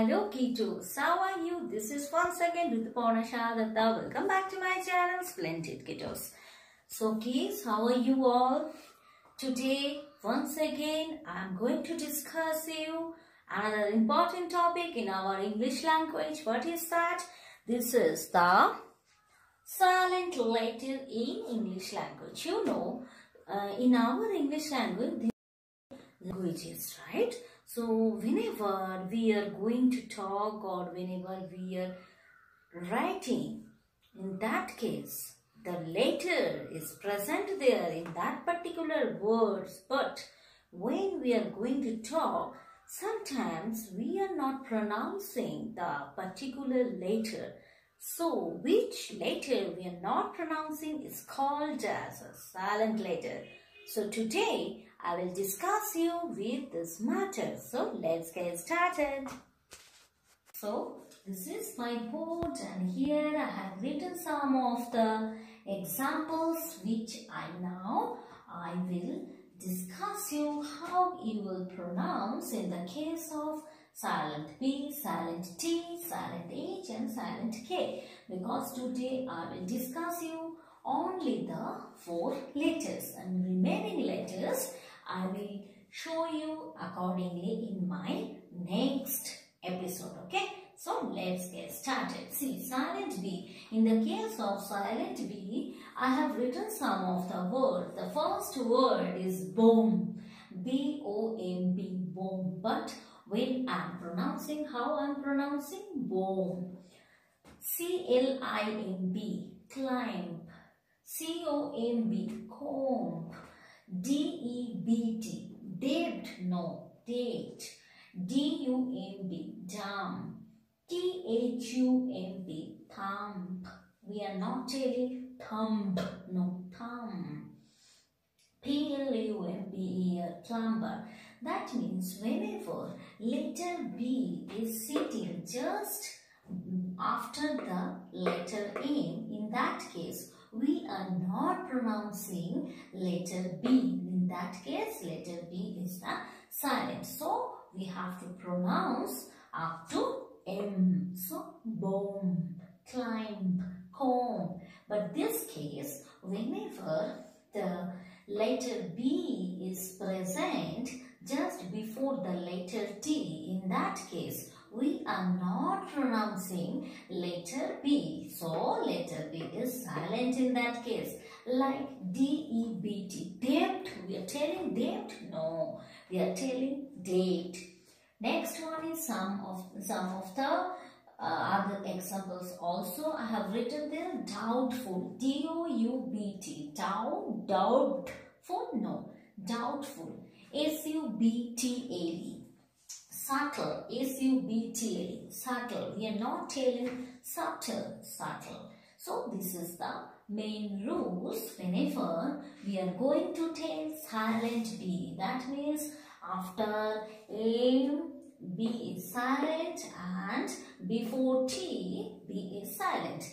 Hello kiddos, how are you? This is once again Rituparna Shadatta. Welcome back to my channel Splendid Kiddos. So kids, how are you all? Today, once again, I am going to discuss you another important topic in our English language. What is that? This is the silent letter in English language. You know, uh, in our English language, languages, right? So whenever we are going to talk or whenever we are writing, in that case, the letter is present there in that particular words. But when we are going to talk, sometimes we are not pronouncing the particular letter. So which letter we are not pronouncing is called as a silent letter. So today I will discuss you with this matter. So let's get started. So this is my board and here I have written some of the examples which I now I will discuss you how you will pronounce in the case of silent B, silent T, silent H and silent K because today I will discuss you only the four letters and remaining letters I will show you accordingly in my next episode okay? So let's get started. See silent b. In the case of silent b i have written some of the words the first word is boom. B o m b boom. But when i'm pronouncing how i'm pronouncing? Boom. C l i m b climb. C o m b comb D-E-B-T, date, no, date. D-U-M-B, dumb. T-H-U-M-B, thumb. We are not telling thumb, no, thumb. P-L-U-M-B-E, plumber. That means whenever letter B is sitting just after the letter M, in that are not pronouncing letter B. In that case, letter B is the silent. So, we have to pronounce up to M. So, bomb, climb, comb. But this case, whenever the letter B is present just before the letter T, in that case, we are not pronouncing letter B. So, letter B is silent in that case. Like D-E-B-T. Debt. We are telling debt? No. We are telling date. Next one is some of, some of the uh, other examples also. I have written there doubtful. D-O-U-B-T. Doubt. Doubtful? No. Doubtful. S-U-B-T-A-L-E subtle, S-U-B-T-L, subtle. We are not telling subtle, subtle. So this is the main rules whenever we are going to tell silent B. That means after A, B is silent and before T, B is silent.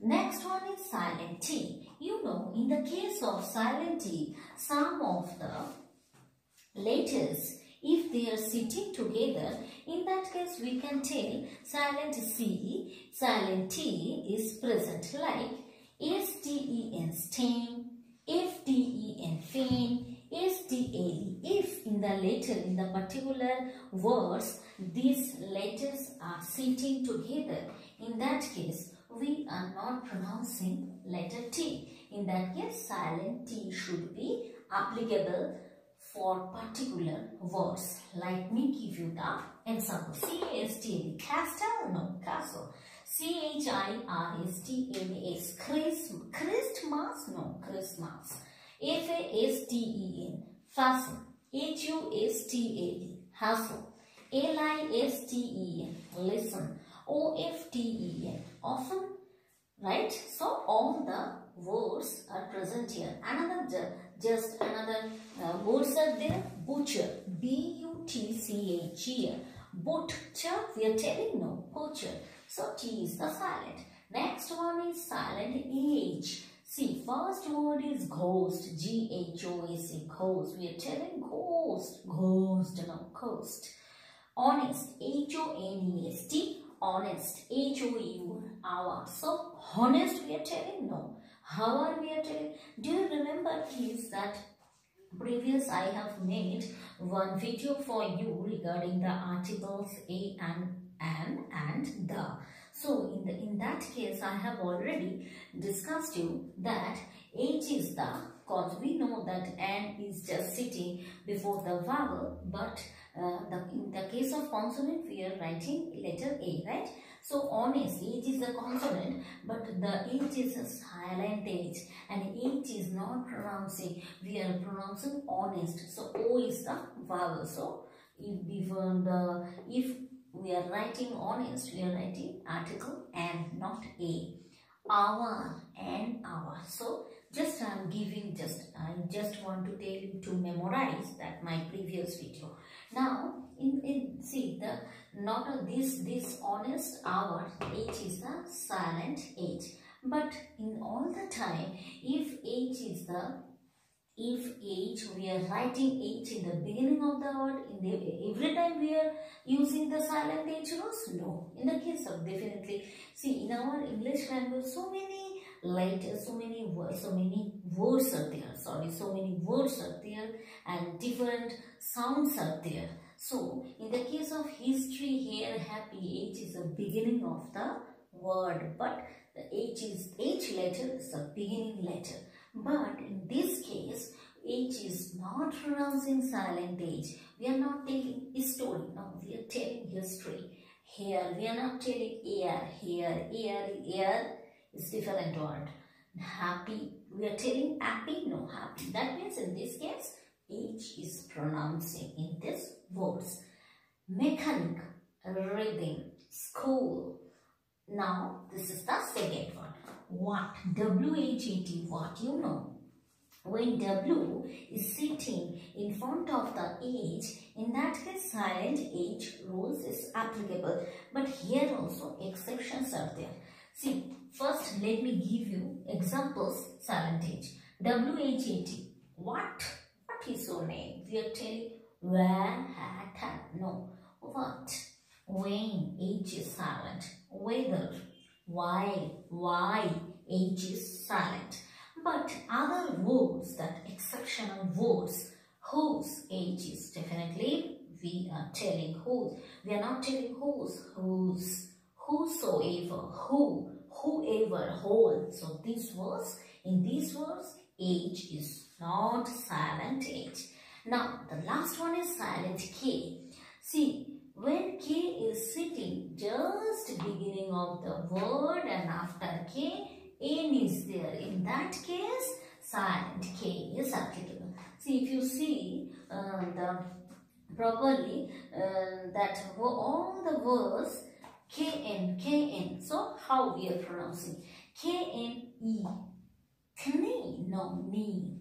Next one is silent T. You know, in the case of silent T, some of the letters if they are sitting together, in that case we can tell silent C, silent T is present like S-T-E-N stain, F-T-E-N fain, S-T-A-E. If in the letter, in the particular words, these letters are sitting together, in that case we are not pronouncing letter T. In that case, silent T should be applicable for particular words. Let me give you the example. C-A-S-T-A, castle, no, castle. C-H-I-R-S-T-M-A-S, Christmas, no, Christmas. F-A-S-T-E-N, fasten. H-U-S-T-A-D, hustle. L-I-S-T-E-N, listen. O-F-T-E-N, often, right? So, all the words are present here. Another just another uh, words are there. Butcher. B-U-T-C-H-E-R. Butcher. We are telling no. Butcher. So T is the silent. Next one is silent H. See, first word is ghost. G-H-O-S-E. Ghost. We are telling ghost. Ghost. No, ghost. Honest, H-O-N-E-S-T, honest, H-O-U, hour. So, honest we are telling? No. How are we are telling? Do you remember please that previous I have made one video for you regarding the articles a and an and the. So in the in that case I have already discussed you that H is the cause we know that N is just sitting before the vowel but uh, the, in the case of consonant we are writing letter A right so honest H is a consonant but the H is a silent H and H is not pronouncing. We are pronouncing honest. So O is the vowel. So if before the if we are writing honest we are writing article and not A. Our and our. So just I am giving just I just want to tell you to memorize that my previous video. Now in, in see the not a, this this honest hour H is the silent H. But in all the time if H is the if H we are writing H in the beginning of the word in the every time we are using the silent H was no. In the case of definitely see in our English language so many letters, so many words, so many words are there. Sorry, so many words are there and different sounds are there. So, in the case of history here, happy H is the beginning of the word, but the H is H letter is the beginning letter. But in this case, H is not pronouncing silent H. We are not telling story. No, we are telling history. Here, we are not telling air. Here, air, air is different word. Happy, we are telling happy, no happy. That means in this case, H is pronouncing in this words. Mechanic, reading, school. Now, this is the second one. What? W-H-A-T, what you know. When W is sitting in front of the H, in that case silent H rules is applicable. But here also exceptions are there. See, first let me give you examples silent H. W-H-A-T. What? What is your name? We are telling where, hat, no. What? When, H is silent. Whether, why, why, H is silent. But other words, that exceptional words, whose H is definitely, we are telling whose. We are not telling whose, whose whosoever, who, whoever, whole. So this was, in these words, H is not silent H. Now, the last one is silent K. See, when K is sitting just beginning of the word and after K, N is there. In that case, silent K is applicable. See, if you see uh, the properly uh, that all the words K-N, K-N. So, how we are pronouncing? K-N-E. Knee, no, knee.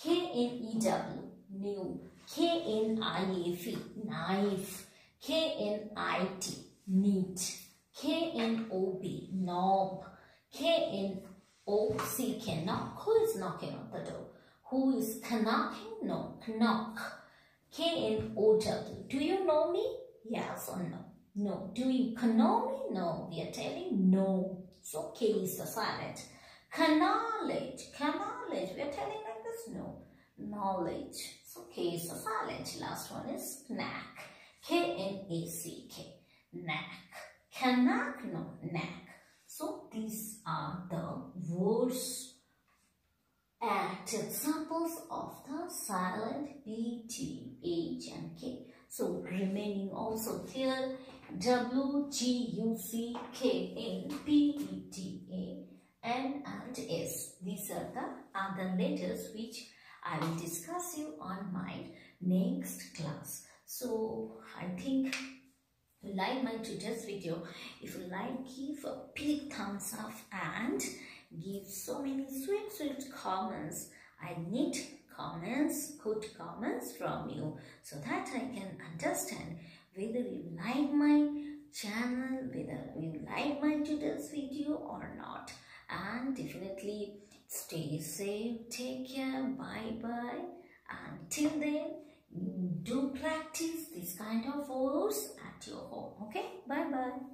K-N-E-W, new. K-N-I-F-E, knife. K-N-I-T, neat. K-N-O-B, knob. K-N-O-C-K, knock. Who is knocking on the door? Who is knocking? No, knock. K-N-O-W. Do you know me? Yes or no? No. Do me? No. We are telling no. So K is the silent. Knowledge. Knowledge. We are telling like this. No. Knowledge. So K is the silent. Last one is knack. K-N-A-C-K. Knack. Knack. No. Knack. So these are the words and examples of the silent B, T, H and K. So remaining also here W, G, U, C, K, N, P, E, T, A, N and S. These are the other letters which I will discuss you on my next class. So I think you like my today's video. If you like, give a big thumbs up and give so many sweet, sweet comments. I need comments, good comments from you so that I can understand whether you like my channel, whether you like my today's video or not. And definitely stay safe, take care, bye bye. Until then, do practice this kind of words at your home. Okay, bye bye.